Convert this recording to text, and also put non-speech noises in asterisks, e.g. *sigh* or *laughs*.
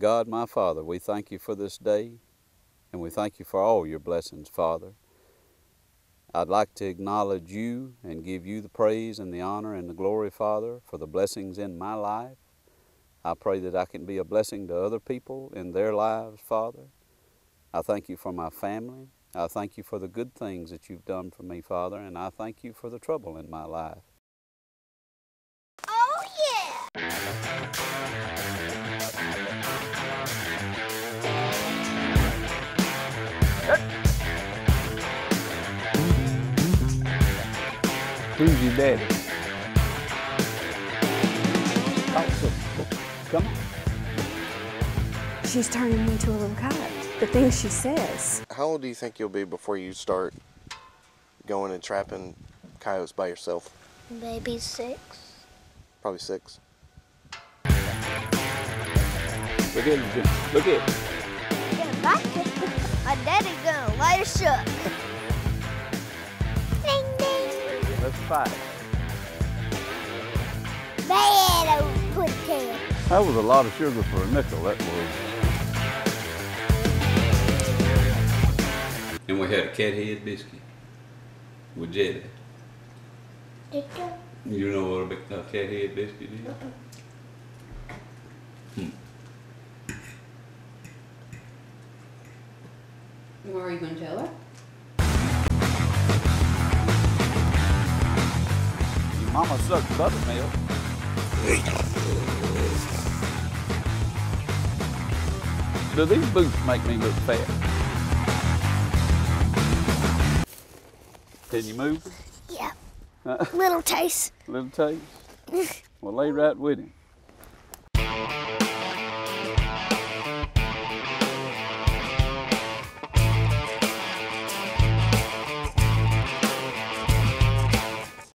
God, my Father, we thank you for this day and we thank you for all your blessings, Father. I'd like to acknowledge you and give you the praise and the honor and the glory, Father, for the blessings in my life. I pray that I can be a blessing to other people in their lives, Father. I thank you for my family. I thank you for the good things that you've done for me, Father, and I thank you for the trouble in my life. Who's your daddy? Talk. Come on. She's turning me into a little coyote. The things she says. How old do you think you'll be before you start going and trapping coyotes by yourself? Maybe six. Probably six. Look at him, Look at him. Get back. My *laughs* daddy's gonna light us up. Ding. Bad old pudding. That was a lot of sugar for a nickel, that was. And we had a cat head biscuit with jelly. Did you? You know what a big- a cat head biscuit is? Or hmm. are you going to tell her? Mama sucks buttermilk. Do these boots make me look fat? Can you move? Yeah. Little taste. little taste? *laughs* Well, lay right with him.